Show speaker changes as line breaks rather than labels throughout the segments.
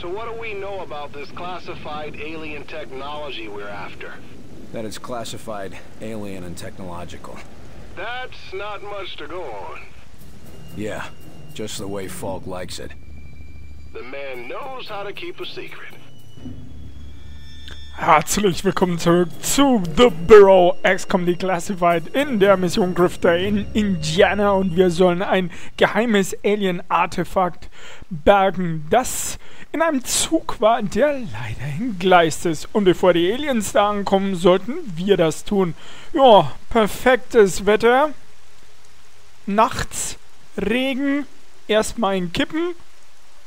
So what do we know about this classified alien technology we're after?
That it's classified alien and technological.
That's not much to go on.
Yeah, just the way Falk likes it.
The man knows how to keep a secret.
Herzlich willkommen zurück zu The Bureau XCOM Declassified in der Mission Grifter in Indiana und wir sollen ein geheimes Alien-Artefakt bergen, das in einem Zug war, der leider entgleist ist. Und bevor die Aliens da ankommen, sollten wir das tun. Ja, perfektes Wetter. Nachts, Regen, erstmal ein Kippen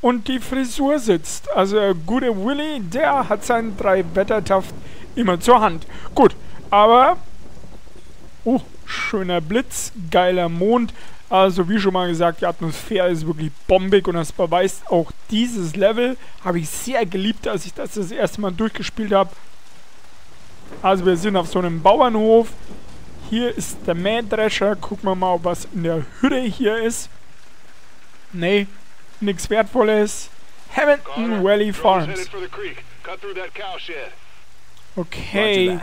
und die Frisur sitzt. Also der gute Willy, der hat seinen drei Wettertaft immer zur Hand. Gut, aber... Oh, schöner Blitz, geiler Mond. Also wie schon mal gesagt, die Atmosphäre ist wirklich bombig und das beweist auch dieses Level. Habe ich sehr geliebt, als ich das das erste Mal durchgespielt habe. Also wir sind auf so einem Bauernhof. Hier ist der Mähdrescher. Gucken wir mal, was in der Hütte hier ist. Nee, nichts Wertvolles. Hamilton Valley Farms. Okay.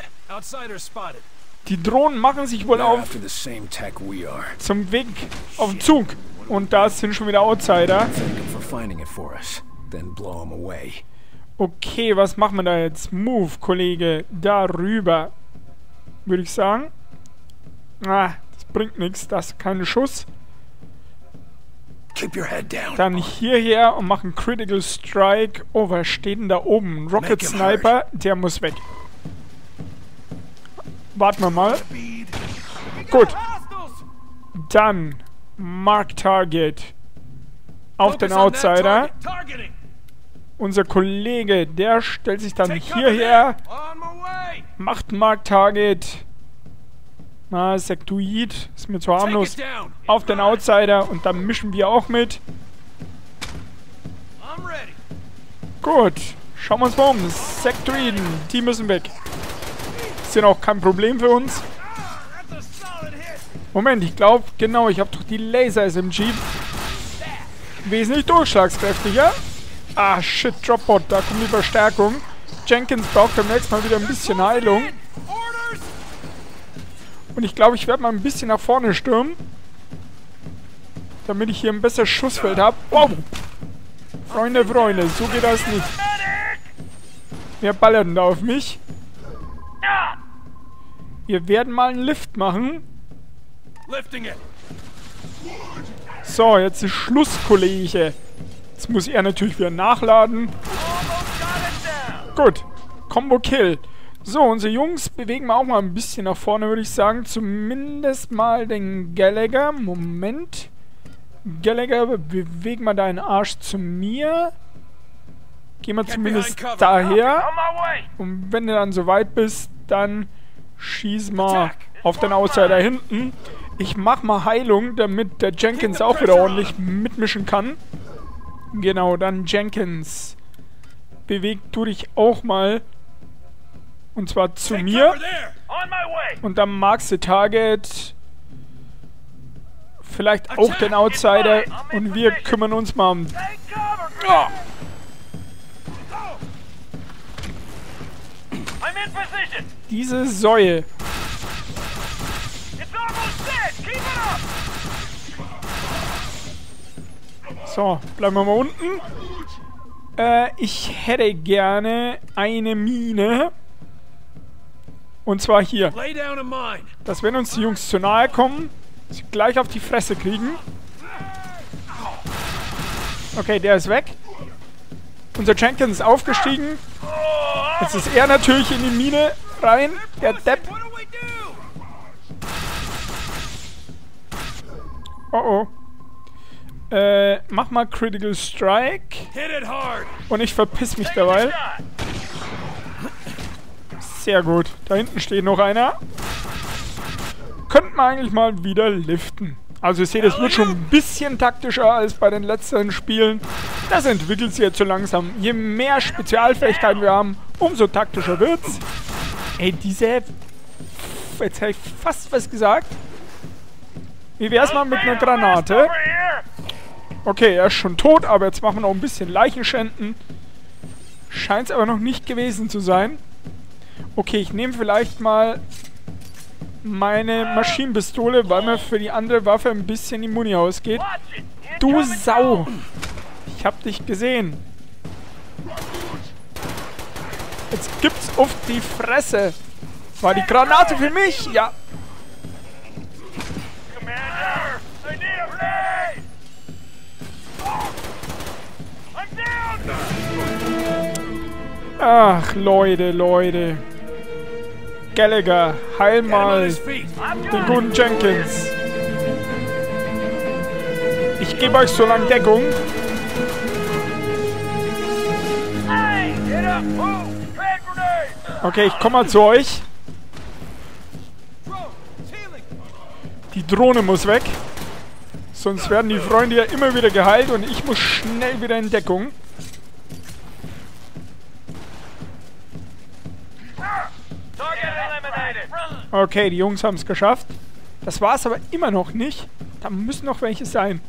Die Drohnen machen sich wohl auf zum Weg auf den Zug. Und da sind schon wieder Outsider. Okay, was machen wir da jetzt? Move, Kollege. Darüber. Würde ich sagen. Ah, das bringt nichts. Das ist kein Schuss. Dann hierher und machen Critical Strike. Oh, was steht denn da oben? Rocket Sniper, der muss weg. Warten wir mal. Gut. Dann Mark Target auf den Outsider. Unser Kollege, der stellt sich dann hierher, macht Mark Target. Na, Sektoid ist mir zu harmlos. Auf den Outsider und dann mischen wir auch mit. Gut, schauen wir uns mal um. Sektoiden, die müssen weg. Sind auch kein Problem für uns. Moment, ich glaube, genau, ich habe doch die Laser-SMG. Wesentlich durchschlagskräftiger. Ah, shit, Dropbot, da kommt die Verstärkung. Jenkins braucht beim nächsten Mal wieder ein bisschen Heilung. Und ich glaube, ich werde mal ein bisschen nach vorne stürmen. Damit ich hier ein besseres Schussfeld habe. Wow! Freunde, Freunde, so geht das nicht. Wer ballert denn da auf mich? Wir werden mal einen Lift machen. So, jetzt ist Schluss, Kollege. Jetzt muss er natürlich wieder nachladen. Gut. Combo Kill. So, unsere Jungs bewegen wir auch mal ein bisschen nach vorne, würde ich sagen. Zumindest mal den Gallagher. Moment. Gallagher, bewegen wir deinen Arsch zu mir. Gehen wir zumindest daher. Und wenn du dann soweit bist, dann schieß mal auf den Outsider hinten. Ich mach mal Heilung, damit der Jenkins auch wieder ordentlich mitmischen kann. Genau, dann Jenkins. Bewegt du dich auch mal und zwar zu mir. Und dann magst du Target. Vielleicht auch den Outsider. Und wir kümmern uns mal um... Oh. Diese Säue. So, bleiben wir mal unten. Äh, ich hätte gerne eine Mine. Und zwar hier. Dass wenn uns die Jungs zu nahe kommen, sie gleich auf die Fresse kriegen. Okay, der ist weg. Unser Jenkins ist aufgestiegen. Jetzt ist er natürlich in die Mine rein. Der Depp. Oh oh. Äh, mach mal Critical Strike. Und ich verpiss mich dabei. Sehr gut. Da hinten steht noch einer. Könnten wir eigentlich mal wieder liften. Also ihr seht, es wird schon ein bisschen taktischer als bei den letzten Spielen. Das entwickelt sich jetzt so langsam. Je mehr Spezialfähigkeiten wir haben, umso taktischer wird's. Ey, diese... Jetzt hätte ich fast was gesagt. Wie wär's mal mit einer Granate? Okay, er ist schon tot, aber jetzt machen wir noch ein bisschen Leichenschänden. Scheint es aber noch nicht gewesen zu sein. Okay, ich nehme vielleicht mal meine Maschinenpistole, weil mir für die andere Waffe ein bisschen die Muni ausgeht. Du Sau! Ich hab dich gesehen. Jetzt gibt's auf die Fresse. War die Granate für mich? Ja. Ach, Leute, Leute. Gallagher, heil mal den guten Jenkins. Ich gebe euch so lange Deckung. Okay, ich komme mal zu euch. Die Drohne muss weg. Sonst werden die Freunde ja immer wieder geheilt und ich muss schnell wieder in Deckung. Okay, die Jungs haben es geschafft. Das war es aber immer noch nicht. Da müssen noch welche sein.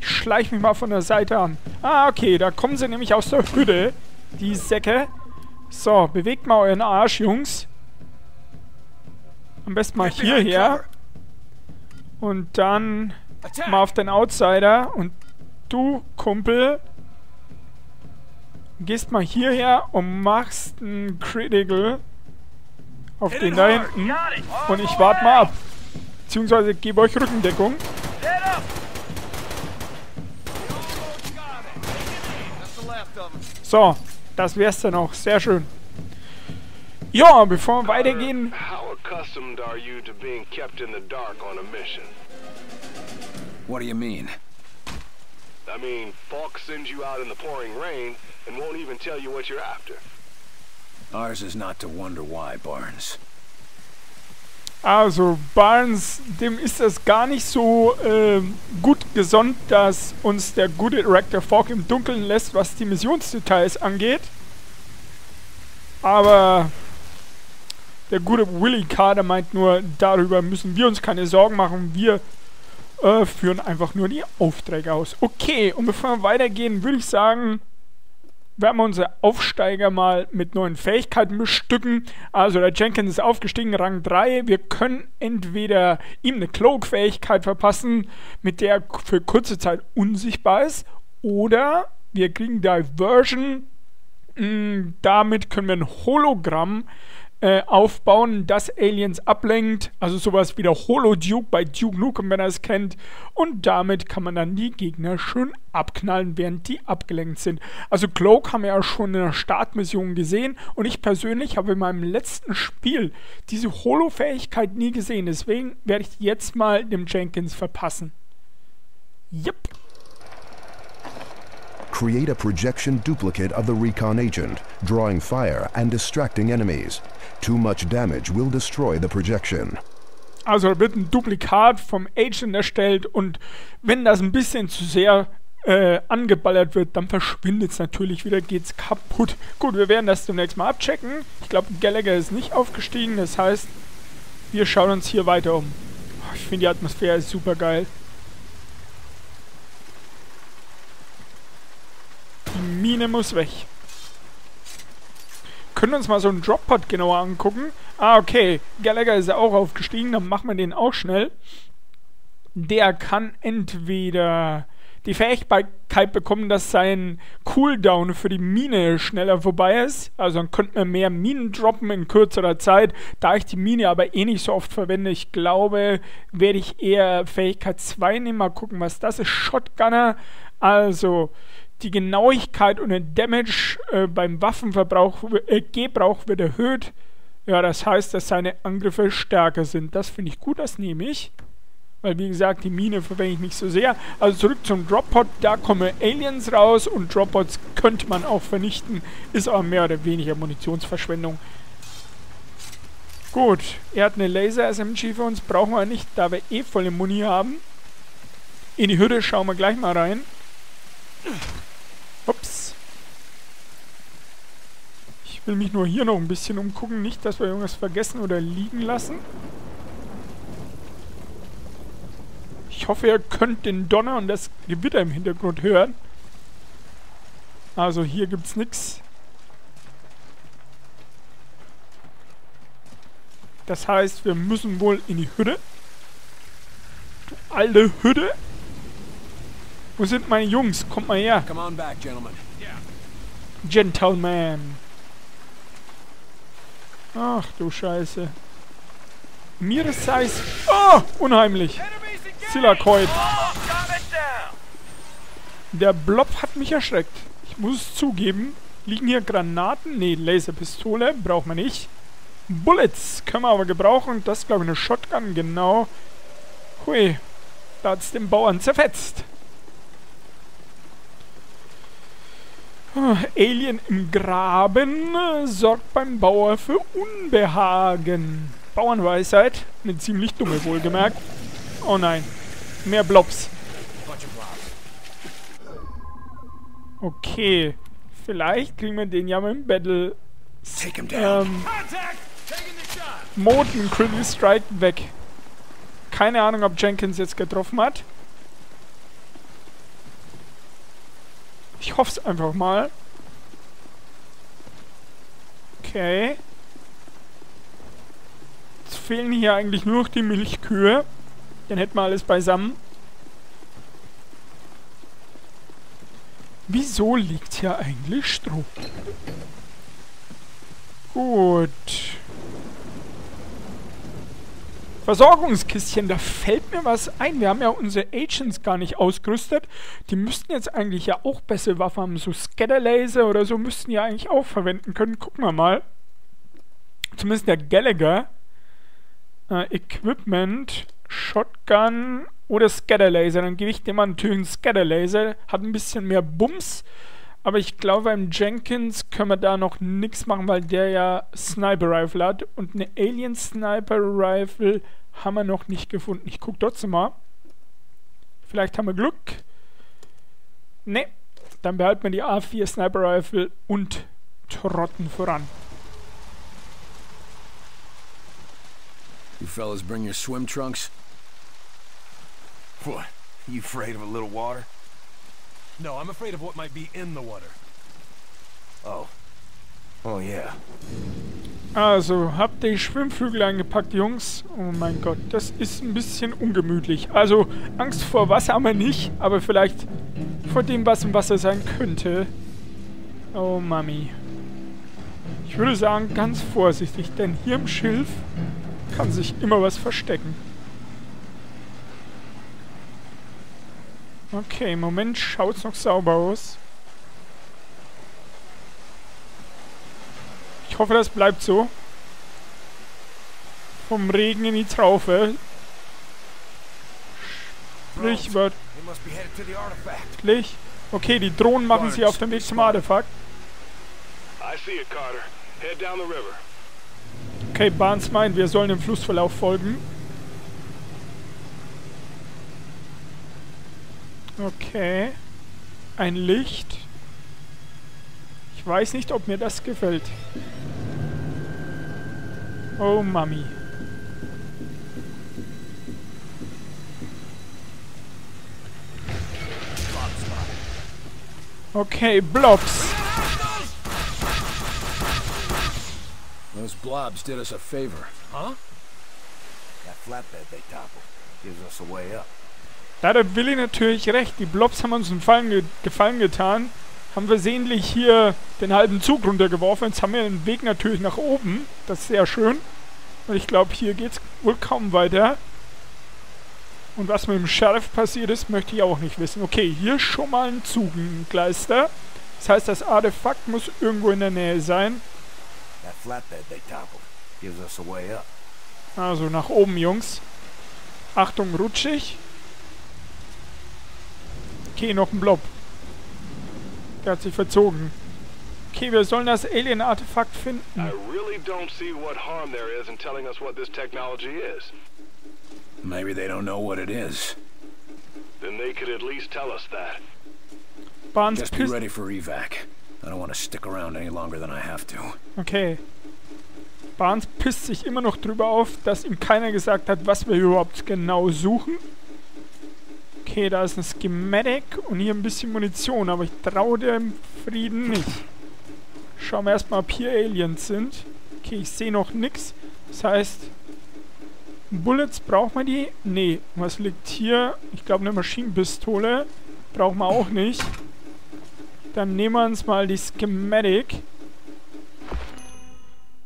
Ich schleiche mich mal von der Seite an. Ah, okay, da kommen sie nämlich aus der Hütte. Die Säcke. So, bewegt mal euren Arsch, Jungs. Am besten mal hierher. Und dann mal auf den Outsider. Und du, Kumpel, gehst mal hierher und machst einen Critical auf den da hinten. Und ich warte mal ab. Beziehungsweise gebe euch Rückendeckung. So, das wär's dann auch. Sehr schön. Ja, bevor wir weitergehen.
How accustomed are you to being kept in the dark on a mission?
What do you mean?
I mean, Falk sends you out in the pouring rain and won't even tell you what you're after.
Ours is not to wonder why, Barnes.
Also, Barnes, dem ist das gar nicht so äh, gut gesonnt, dass uns der gute Director Falk im Dunkeln lässt, was die Missionsdetails angeht. Aber der gute Willy Carter meint nur, darüber müssen wir uns keine Sorgen machen. Wir äh, führen einfach nur die Aufträge aus. Okay, und bevor wir weitergehen, würde ich sagen, werden wir unsere Aufsteiger mal mit neuen Fähigkeiten bestücken. Also der Jenkins ist aufgestiegen, Rang 3. Wir können entweder ihm eine Cloak-Fähigkeit verpassen, mit der er für kurze Zeit unsichtbar ist, oder wir kriegen Diversion. Mm, damit können wir ein Hologramm äh, aufbauen, das Aliens ablenkt. Also sowas wie der Holo-Duke bei Duke Nukem, wenn er es kennt. Und damit kann man dann die Gegner schön abknallen, während die abgelenkt sind. Also Cloak haben wir ja schon in der Startmission gesehen. Und ich persönlich habe in meinem letzten Spiel diese Holo-Fähigkeit nie gesehen. Deswegen werde ich jetzt mal dem Jenkins verpassen. Yep.
Create a projection duplicate of the recon agent, drawing fire and distracting enemies. Too much damage will destroy the projection.
Also wird ein Duplikat vom Agent erstellt und wenn das ein bisschen zu sehr äh, angeballert wird, dann verschwindet es natürlich wieder, geht's kaputt. Gut, wir werden das demnächst mal abchecken. Ich glaube, Gallagher ist nicht aufgestiegen, das heißt, wir schauen uns hier weiter um. Oh, ich finde die Atmosphäre ist super geil. Die Mine muss weg können uns mal so einen Droppod genauer angucken. Ah, okay. Gallagher ist ja auch aufgestiegen. Dann machen wir den auch schnell. Der kann entweder die Fähigkeit bekommen, dass sein Cooldown für die Mine schneller vorbei ist. Also dann könnten wir mehr Minen droppen in kürzerer Zeit. Da ich die Mine aber eh nicht so oft verwende, ich glaube, werde ich eher Fähigkeit 2 nehmen. Mal gucken, was das ist. Shotgunner. Also die Genauigkeit und der Damage äh, beim Waffenverbrauch, äh, Gebrauch wird erhöht. Ja, das heißt, dass seine Angriffe stärker sind. Das finde ich gut, das nehme ich. Weil, wie gesagt, die Mine verwende ich nicht so sehr. Also zurück zum Droppod. Da kommen Aliens raus und Droppods könnte man auch vernichten. Ist aber mehr oder weniger Munitionsverschwendung. Gut, er hat eine Laser-SMG für uns. Brauchen wir nicht, da wir eh volle Muni haben. In die Hütte schauen wir gleich mal rein. will mich nur hier noch ein bisschen umgucken. Nicht, dass wir irgendwas vergessen oder liegen lassen. Ich hoffe, ihr könnt den Donner und das Gewitter im Hintergrund hören. Also hier gibt's nichts. Das heißt, wir müssen wohl in die Hütte. Du alte Hütte. Wo sind meine Jungs? Kommt mal her.
Come on back, gentlemen. Yeah.
Gentleman. Ach du Scheiße. Mir ist Eis. Oh, unheimlich. Silakoid. Der Blob hat mich erschreckt. Ich muss es zugeben. Liegen hier Granaten? Nee, Laserpistole. Braucht man nicht. Bullets können wir aber gebrauchen. Das ist, glaube ich, eine Shotgun. Genau. Hui. Da hat es den Bauern zerfetzt. Alien im Graben äh, sorgt beim Bauer für Unbehagen. Bauernweisheit. Eine ziemlich dumme, wohlgemerkt. Oh nein. Mehr Blobs. Okay. Vielleicht kriegen wir den ja mit dem Battle ähm, Moten Critical Strike weg. Keine Ahnung, ob Jenkins jetzt getroffen hat. Ich hoffe es einfach mal. Okay. Jetzt fehlen hier eigentlich nur noch die Milchkühe. Dann hätten wir alles beisammen. Wieso liegt hier eigentlich Stroh? Gut. Versorgungskistchen, da fällt mir was ein. Wir haben ja unsere Agents gar nicht ausgerüstet. Die müssten jetzt eigentlich ja auch bessere Waffen haben. So Scatterlaser oder so müssten die eigentlich auch verwenden können. Gucken wir mal. Zumindest der Gallagher. Äh, Equipment, Shotgun oder Scatterlaser. Dann gebe ich dem mal natürlich einen Scatterlaser. Hat ein bisschen mehr Bums. Aber ich glaube, beim Jenkins können wir da noch nichts machen, weil der ja Sniper Rifle hat. Und eine Alien Sniper Rifle haben wir noch nicht gefunden. Ich gucke trotzdem mal. Vielleicht haben wir Glück. Ne, dann behalten wir die A4 Sniper Rifle und trotten voran.
You fellas bring your swim trunks?
What? You afraid of a little water?
No, I'm afraid of what might be in the water.
Oh. Oh yeah.
Also, habt ihr die Schwimmflügel eingepackt, Jungs? Oh mein Gott, das ist ein bisschen ungemütlich. Also, Angst vor Wasser haben wir nicht, aber vielleicht vor dem, was im Wasser sein könnte. Oh, Mami. Ich würde sagen, ganz vorsichtig, denn hier im Schilf kann sich immer was verstecken. Okay, im Moment schaut's noch sauber aus. Ich hoffe, das bleibt so. Vom Regen in die Traufe. Sprichwörtlich. Okay, die Drohnen machen sich auf den Weg zum Artefakt.
I see it, Carter. Head down the river.
Okay, Barnes meint, wir sollen dem Flussverlauf folgen. Okay. Ein Licht. Ich weiß nicht, ob mir das gefällt. Oh, Mami. Okay, Blobs.
Those blobs did us a favor.
That flatbed they toppled gives us a way up.
Da hat Willi natürlich recht. Die Blobs haben uns einen Fallen ge Gefallen getan. Haben versehentlich hier den halben Zug runtergeworfen. Jetzt haben wir den Weg natürlich nach oben. Das ist sehr schön. Und ich glaube, hier geht es wohl kaum weiter. Und was mit dem Sheriff passiert ist, möchte ich auch nicht wissen. Okay, hier ist schon mal ein Zugengleister. Das heißt, das Artefakt muss irgendwo in der Nähe sein. Also nach oben, Jungs. Achtung, rutschig. Okay, noch ein Blob. Der hat sich verzogen. Okay, wir sollen das Alien-Artefakt
I
finden.
really don't see what harm there is in telling us what this technology is.
Maybe they don't know what it is.
Then they could at least tell us that.
Barnes
Just be
pisst.
ready for evac. I don't want to stick around any longer than I have to.
Okay. Barnes pisst sich immer noch drüber auf, dass ihm keiner gesagt hat, was wir überhaupt genau suchen. Okay, da ist ein Schematic und hier ein bisschen Munition, aber ich traue dem Frieden nicht. Schauen wir erstmal, ob hier Aliens sind. Okay, ich sehe noch nichts. Das heißt, Bullets, braucht man die? Nee. Was liegt hier? Ich glaube eine Maschinenpistole. Brauchen wir auch nicht. Dann nehmen wir uns mal die Schematic.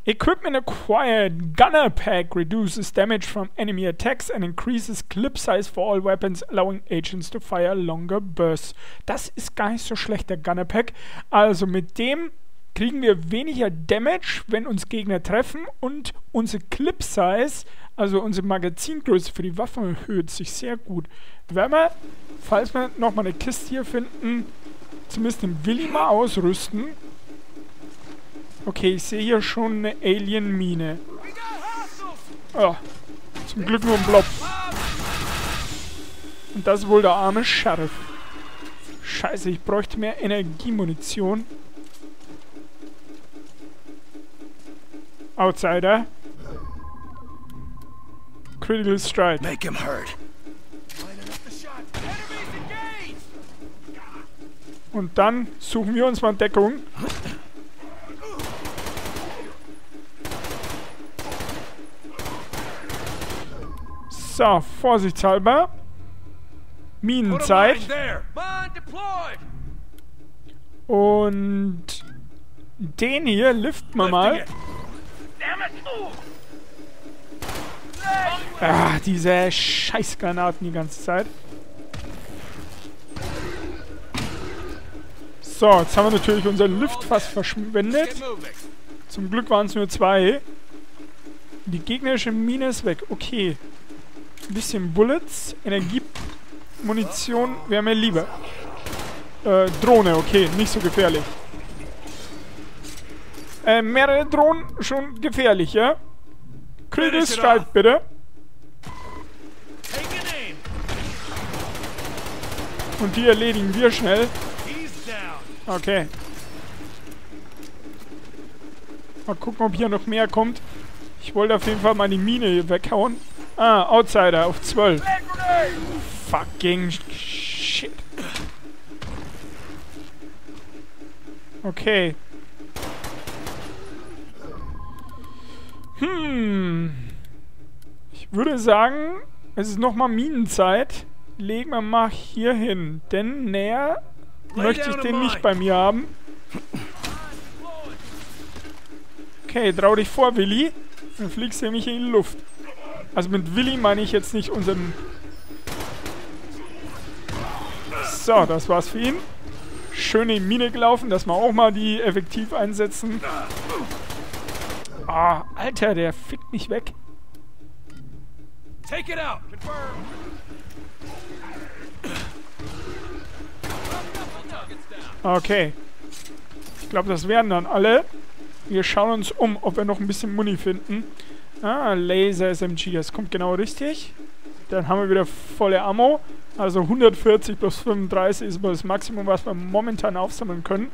Equipment acquired. Gunner Pack reduces damage from enemy attacks and increases clip size for all weapons, allowing agents to fire longer bursts. Das ist gar nicht so schlecht, der Gunner Pack. Also mit dem kriegen wir weniger Damage, wenn uns Gegner treffen und unsere Clip Size, also unsere Magazingröße für die Waffen erhöht sich sehr gut. Werden wir, falls wir nochmal eine Kiste hier finden, zumindest den Willi mal ausrüsten. Okay, ich sehe hier schon eine Alien-Mine. Oh, zum Glück nur ein Blob. Und das ist wohl der arme Sheriff. Scheiße, ich bräuchte mehr Energiemunition. Outsider. Critical Strike.
Make him hurt.
Und dann suchen wir uns mal Deckung. So, vorsichtshalber. Minenzeit. Und den hier liften wir mal. Ah, diese Scheißgranaten die ganze Zeit. So, jetzt haben wir natürlich unseren Lift fast verschwendet. Zum Glück waren es nur zwei. Die gegnerische Mine ist weg. Okay. Bisschen Bullets. Energiemunition wäre mir lieber. Äh, Drohne, okay. Nicht so gefährlich. Äh, mehrere Drohnen schon gefährlich, ja? Critical Strike, bitte. Und die erledigen wir schnell. Okay. Mal gucken, ob hier noch mehr kommt. Ich wollte auf jeden Fall mal die Mine hier weghauen. Ah, Outsider auf 12. Fucking shit. Okay. Hm. Ich würde sagen, es ist nochmal Minenzeit. Legen wir mal hier hin. Denn näher möchte ich den nicht bei mir haben. Okay, trau dich vor, Willi. Dann fliegst du nämlich in die Luft. Also mit Willi meine ich jetzt nicht unseren... So, das war's für ihn. Schöne Mine gelaufen, dass wir auch mal die effektiv einsetzen. Ah, Alter, der fickt mich weg.
Take it out.
Okay. Ich glaube, das wären dann alle. Wir schauen uns um, ob wir noch ein bisschen Muni finden. Ah, Laser SMG, das kommt genau richtig. Dann haben wir wieder volle Ammo. Also 140 plus 35 ist das Maximum, was wir momentan aufsammeln können.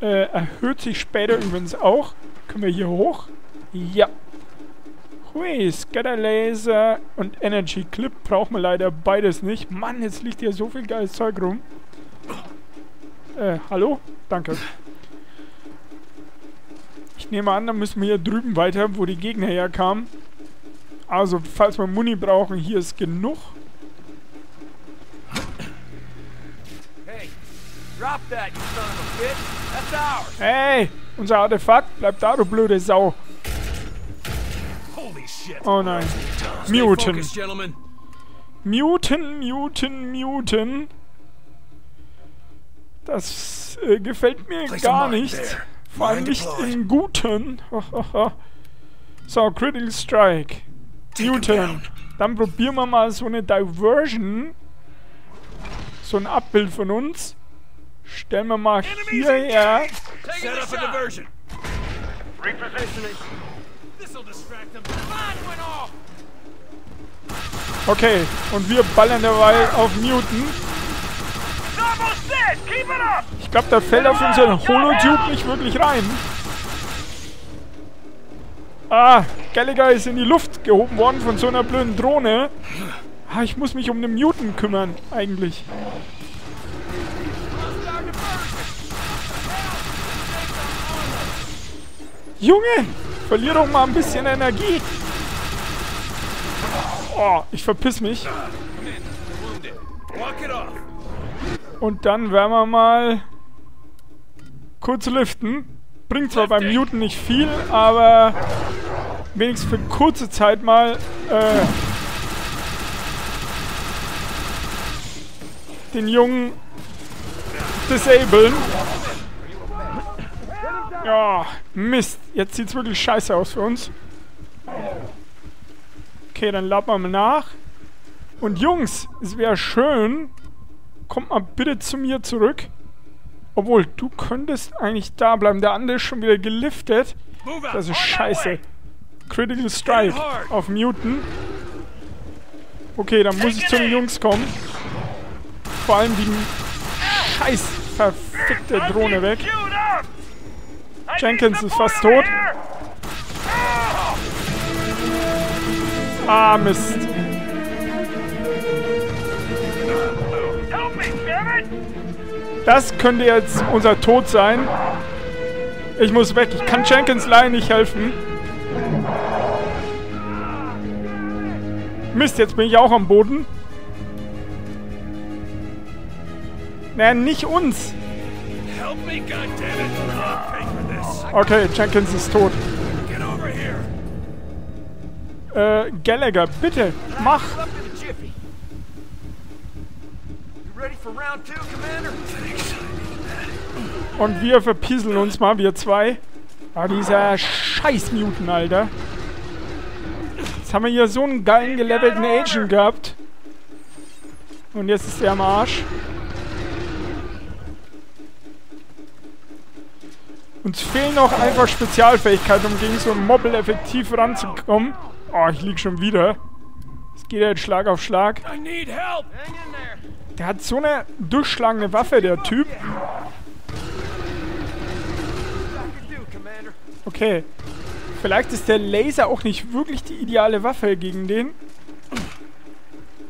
Äh, erhöht sich später übrigens auch. Können wir hier hoch? Ja. Hui, Scatter Laser und Energy Clip brauchen wir leider beides nicht. Mann, jetzt liegt hier so viel geiles Zeug rum. Äh, hallo? Danke. Nehme an, dann müssen wir hier drüben weiter, wo die Gegner herkamen. Also, falls wir Muni brauchen, hier ist genug.
Hey, drop that, you son of a bitch. That's ours.
Hey, unser Artefakt, bleib da, du blöde Sau.
Holy shit.
Oh nein.
Gentlemen.
Muten, Muten, Muten. Das äh, gefällt mir gar nicht. Vor allem nicht im Guten. so, Critical Strike. Newton. Dann probieren wir mal so eine Diversion. So ein Abbild von uns. Stellen wir mal hierher.
Set.
Okay, und wir ballern dabei auf Newton.
Almost dead. Keep it up.
Glaube, da fällt auf unseren Holotube nicht wirklich rein. Ah, Gallagher ist in die Luft gehoben worden von so einer blöden Drohne. Ah, ich muss mich um den Newton kümmern, eigentlich. Junge, verlier doch mal ein bisschen Energie. Oh, ich verpiss mich. Und dann werden wir mal kurz liften. Bringt zwar beim Muten nicht viel, aber wenigstens für kurze Zeit mal äh, den Jungen disablen. Ja, Mist. Jetzt sieht's wirklich scheiße aus für uns. Okay, dann laden wir mal nach. Und Jungs, es wäre schön, kommt mal bitte zu mir zurück. Obwohl, du könntest eigentlich da bleiben. Der andere ist schon wieder geliftet. Das ist scheiße. Critical Strike auf Muten. Okay, dann muss ich zu den Jungs kommen. Vor allem die scheiß verfickte Drohne weg. Jenkins ist fast tot.
here.
Ah, Mist. Das könnte jetzt unser Tod sein. Ich muss weg. Ich kann Jenkins leider nicht helfen. Mist, jetzt bin ich auch am Boden. Naja, nicht uns. Okay, Jenkins ist tot. Äh, Gallagher, bitte, mach.
Up in a jiffy. You ready for round two, Commander?
Und wir verpieseln uns mal, wir zwei. Ah, dieser scheiß Newton, Alter. Jetzt haben wir hier so einen geilen gelevelten Agent gehabt. Und jetzt ist er am Arsch. Uns fehlen noch einfach Spezialfähigkeiten, um gegen so einen Mobbel effektiv ranzukommen. Oh, ich lieg schon wieder. Es geht ja jetzt Schlag auf Schlag.
I need help.
Der hat so eine durchschlagende Waffe, der Typ. Okay. Vielleicht ist der Laser auch nicht wirklich die ideale Waffe gegen den.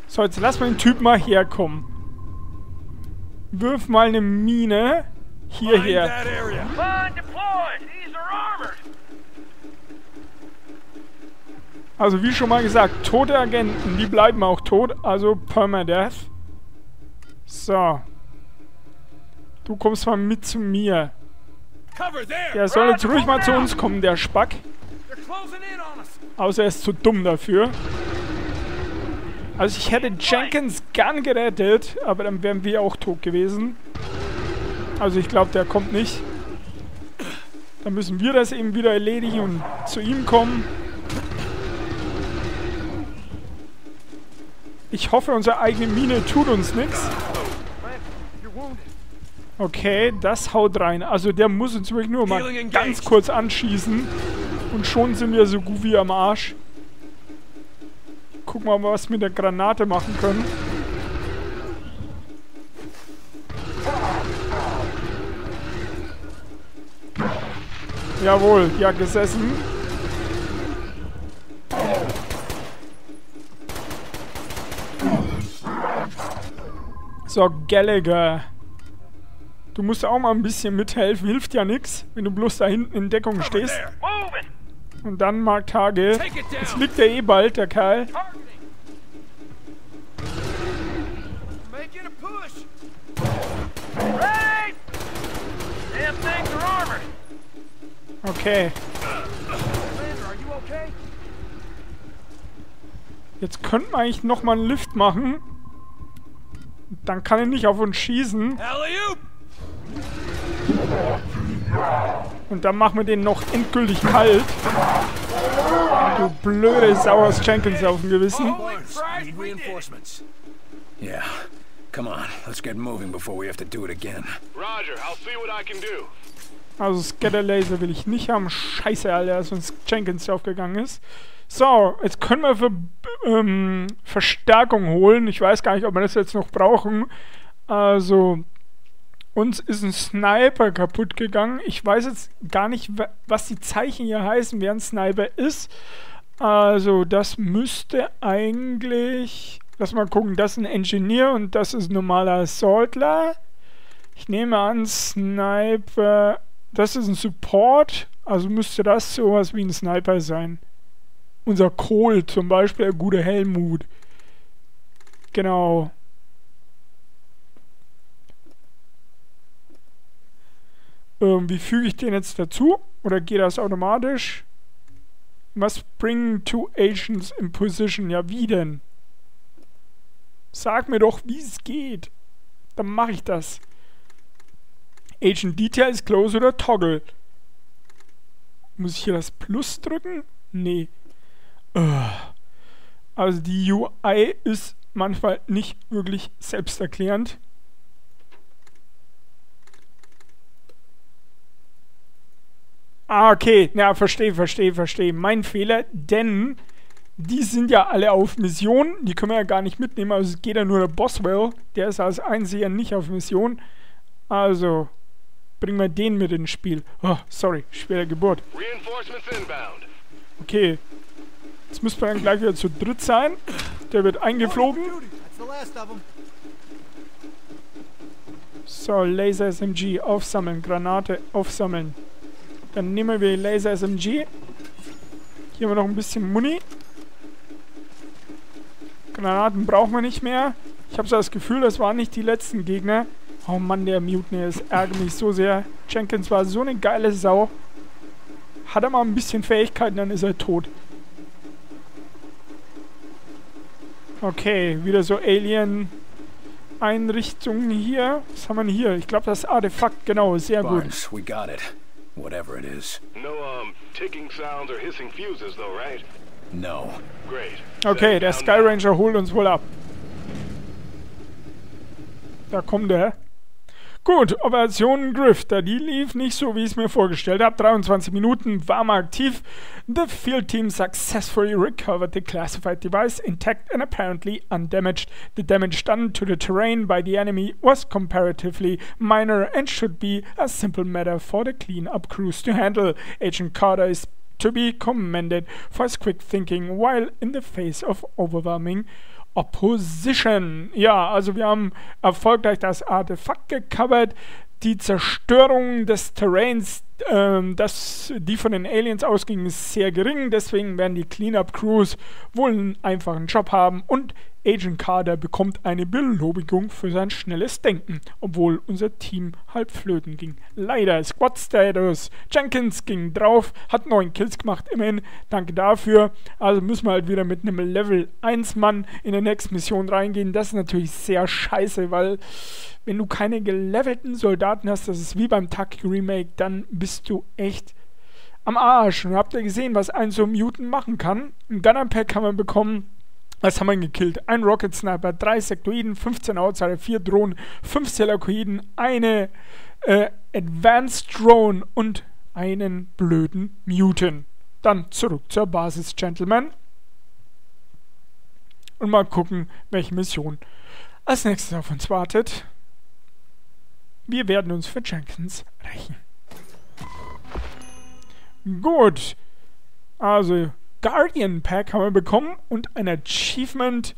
So, jetzt lass mal den Typ mal herkommen. Wirf mal eine Mine hierher. Also wie schon mal gesagt, tote Agenten, die bleiben auch tot. Also Permadeath. So. Du kommst mal mit zu mir. Der soll jetzt ruhig mal zu uns kommen, der Spack. Außer er ist zu dumm dafür. Also ich hätte Jenkins gern gerettet, aber dann wären wir auch tot gewesen. Also ich glaube, der kommt nicht. Dann müssen wir das eben wieder erledigen und zu ihm kommen. Ich hoffe, unsere eigene Mine tut uns nichts. Okay, das haut rein. Also der muss uns wirklich nur mal ganz kurz anschießen. Und schon sind wir so gut wie am Arsch. Gucken wir mal, was wir mit der Granate machen können. Jawohl, ja gesessen. So, Gallagher. Du musst auch mal ein bisschen mithelfen. Hilft ja nix, wenn du bloß da hinten in Deckung stehst. Und dann Mark Tage.
Down.
liegt er eh bald, der Kerl. Okay? Jetzt könnten wir eigentlich nochmal einen Lift machen. Dann kann er nicht auf uns schießen. Und dann machen wir den noch endgültig kalt. Du blöde Sau hast Jenkins auf dem Gewissen.
Reinforcements. Yeah. Come on, let's get moving before we have to do it again.
Roger, I'll see what I can do.
Also Scatterlaser will ich nicht haben. Scheiße, Alter, dass uns Jenkins aufgegangen ist. So, jetzt können wir für ähm, Verstärkung holen. Ich weiß gar nicht, ob wir das jetzt noch brauchen. Also, uns ist ein Sniper kaputt gegangen. Ich weiß jetzt gar nicht, wa- was die Zeichen hier heißen, wer ein Sniper ist. Also, das müsste eigentlich... Lass mal gucken, das ist ein Engineer und das ist ein normaler Assaultler. Ich nehme an, Sniper. Das ist ein Support. Also müsste das sowas wie ein Sniper sein. unser Kohl zum Beispiel, der gute Helmut. Genau. Ähm, wie füge ich den jetzt dazu? Oder geht das automatisch? Must bring two agents in position. Ja, wie denn? Sag mir doch, wie es geht. Dann mache ich das. Agent Details, Close oder Toggle. Muss ich hier das Plus drücken? Nee. Also die UI ist manchmal nicht wirklich selbsterklärend. Ah, okay. Ja, verstehe, verstehe, verstehe. Mein Fehler, denn die sind ja alle auf Mission. Die können wir ja gar nicht mitnehmen. Also es geht ja nur der Boswell. Der ist als Einziger nicht auf Mission. Also bringen wir den mit ins Spiel. Oh, sorry, schwere Geburt. Okay. Jetzt müssen wir dann gleich wieder zu dritt sein. Der wird eingeflogen. So, Laser SMG aufsammeln. Granate aufsammeln. Dann nehmen wir die Laser SMG. Hier haben wir noch ein bisschen Muni. Granaten brauchen wir nicht mehr. Ich habe so das Gefühl, das waren nicht die letzten Gegner. Oh Mann, der Mutiny, das ärgert mich so sehr. Jenkins war so eine geile Sau. Hat er mal ein bisschen Fähigkeiten, dann ist er tot. Okay, wieder so Alien-Einrichtungen hier. Was haben wir denn hier? Ich glaube, das Artefakt, genau, sehr
Barnes,
gut.
we got it. Whatever it is.
No, um, ticking sounds or hissing fuses, though, right?
No.
Great.
Okay, der Sky. Ranger holt uns wohl ab. Da kommt er. Gut, Operation Grifter, die lief nicht so, wie ich es mir vorgestellt habe. 23 Minuten war mal aktiv. The field team successfully recovered the classified device intact and apparently undamaged. The damage done to the terrain by the enemy was comparatively minor and should be a simple matter for the cleanup crews to handle. Agent Carter is to be commended for his quick thinking while in the face of overwhelming Opposition. Ja, also wir haben erfolgreich das Artefakt gecovert. Die Zerstörung des Terrains, ähm, das, die von den Aliens ausging, ist sehr gering. Deswegen werden die Cleanup-Crews wohl einen einfachen Job haben. Und Agent Carter bekommt eine Belobigung für sein schnelles Denken, obwohl unser Team halb flöten ging. Leider Squad Status. Jenkins ging drauf, hat neun Kills gemacht, immerhin. Danke dafür. Also müssen wir halt wieder mit einem Level 1 Mann in der nächsten Mission reingehen. Das ist natürlich sehr scheiße, weil wenn du keine gelevelten Soldaten hast, das ist wie beim Taki Remake, dann bist du echt am Arsch. Und habt ihr gesehen, was ein so Mutant machen kann? Ein Gunner Pack haben wir bekommen. Was haben wir gekillt? Ein Rocket Sniper, drei Sektoiden, 15 Outsider, vier Drohnen, fünf Selakoiden, eine äh, Advanced Drone und einen blöden Mutant. Dann zurück zur Basis, Gentlemen. Und mal gucken, welche Mission als nächstes auf uns wartet. Wir werden uns für Jenkins rächen. Gut. Also, Guardian Pack haben wir bekommen und ein Achievement.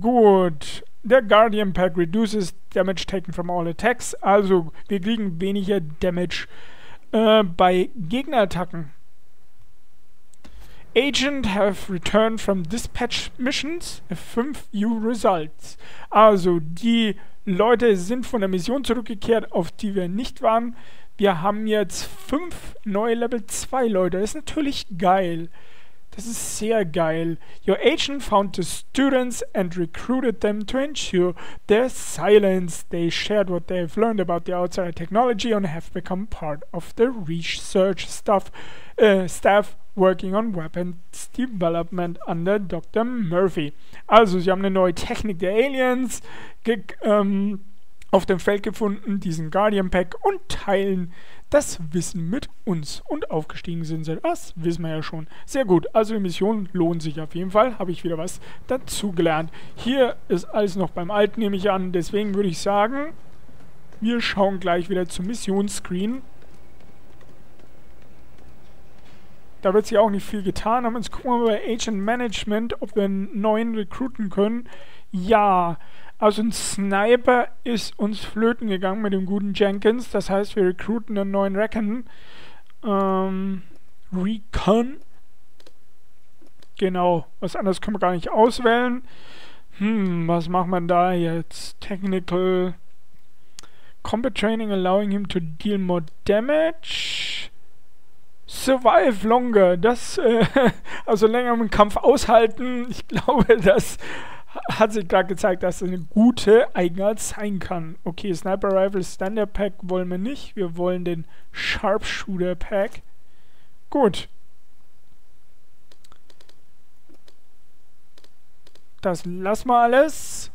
Gut. Der Guardian Pack reduces damage taken from all attacks. Also, wir kriegen weniger Damage äh, bei Gegnerattacken. Agent have returned from dispatch missions. 5 new results. Also, die Leute sind von der Mission zurückgekehrt, auf die wir nicht waren. Wir haben jetzt 5 neue Level 2 Leute. Das ist natürlich geil. Das ist sehr geil. Your agent found the students and recruited them to ensure their silence. They shared what they have learned about the outside technology and have become part of the research staff, uh, staff working on weapons development under Dr. Murphy. Also, sie haben eine neue Technik der Aliens ähm, auf dem Feld gefunden, diesen Guardian Pack und teilen das Wissen mit uns. Und aufgestiegen sind sie. Das wissen wir ja schon. Sehr gut. Also die Mission lohnt sich auf jeden Fall. Habe ich wieder was dazugelernt. Hier ist alles noch beim Alten, nehme ich an. Deswegen würde ich sagen, wir schauen gleich wieder zum Missionsscreen. Da wird sich auch nicht viel getan haben. Jetzt gucken wir mal bei Agent Management, ob wir einen neuen rekruten können. Ja, also ein Sniper ist uns flöten gegangen mit dem guten Jenkins. Das heißt, wir rekruten einen neuen Recon. Ähm, Recon. Genau, was anderes können wir gar nicht auswählen. Hm, was macht man da jetzt? Technical Combat Training allowing him to deal more damage. Survive longer. Das, äh, also länger im Kampf aushalten. Ich glaube, das hat sich gerade gezeigt, dass es eine gute Eigenart sein kann. Okay, Sniper Rifle Standard Pack wollen wir nicht. Wir wollen den Sharpshooter Pack. Gut. Das lassen wir alles.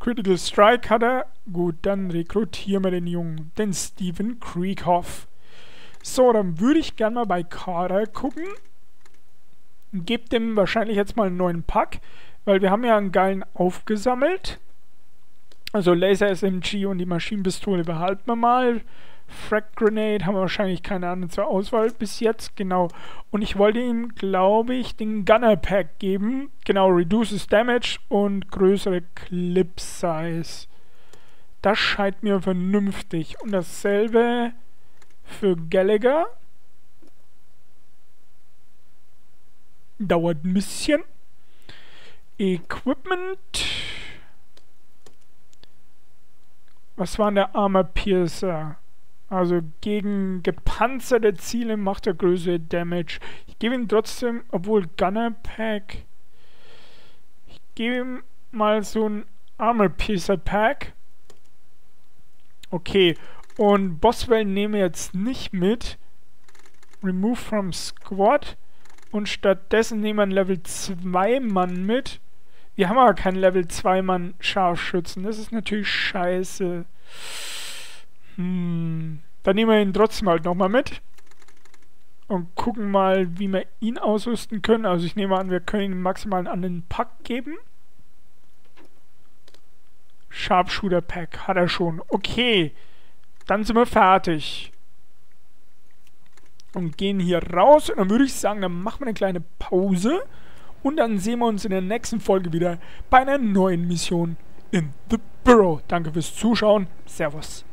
Critical Strike hat er. Gut, dann rekrutieren wir den Jungen, den Steven Krieghoff. So, dann würde ich gerne mal bei Kader gucken. Gebt dem wahrscheinlich jetzt mal einen neuen Pack, weil wir haben ja einen geilen aufgesammelt. Also Laser SMG und die Maschinenpistole behalten wir mal. Frag Grenade haben wir wahrscheinlich keine Ahnung zur Auswahl bis jetzt, genau. Und ich wollte ihm, glaube ich, den Gunner Pack geben. Genau, Reduces Damage und größere Clip Size. Das scheint mir vernünftig. Und dasselbe für Gallagher. Dauert ein bisschen. Equipment. Was war denn der Armor Piercer? Also gegen gepanzerte Ziele macht er größere Damage. Ich gebe ihm trotzdem, obwohl Gunner Pack. Ich gebe ihm mal so ein Armor Piercer Pack. Okay. Und Boswell nehme jetzt nicht mit. Remove from Squad. Und stattdessen nehmen wir einen Level 2 Mann mit. Wir haben aber keinen Level 2 Mann Scharfschützen. Das ist natürlich scheiße. Hm. Dann nehmen wir ihn trotzdem halt nochmal mit. Und gucken mal, wie wir ihn ausrüsten können. Also ich nehme an, wir können ihm maximal einen den Pack geben. Sharpshooter Pack hat er schon. Okay, dann sind wir fertig. Und gehen hier raus. Und dann würde ich sagen, dann machen wir eine kleine Pause. Und dann sehen wir uns in der nächsten Folge wieder bei einer neuen Mission in The Burrow. Danke fürs Zuschauen. Servus.